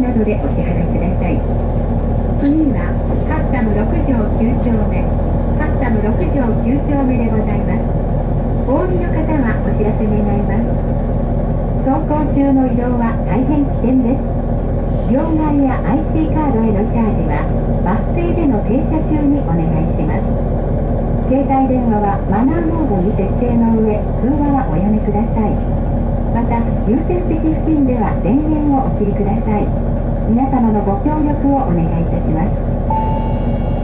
などでお支払いください。次はカスタム6条9丁目カスタム6条9丁目でございます。お降りの方はお知らせ願います。走行中の移動は大変危険です。両替や IC カードへのチャージはバス停での停車中にお願いします。携帯電話はマナーモードに設定の上通話はおやめください。また優先席付近では電源をお切りください。皆様のご協力をお願いいたします。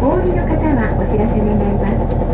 お降りの方はお知らせ願います。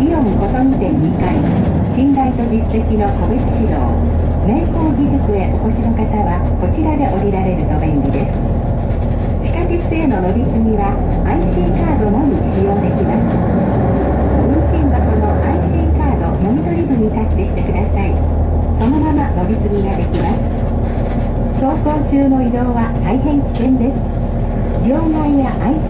イオン小谷店2階、信頼と実績の個別指導、名工技術へお越しの方はこちらで降りられると便利です。地下鉄への乗り継ぎは IC カードのみ使用できます。運賃箱の IC カード読み取り部にタッチしてくださいそのまま乗り継ぎができます走行中の移動は大変危険です両替や IC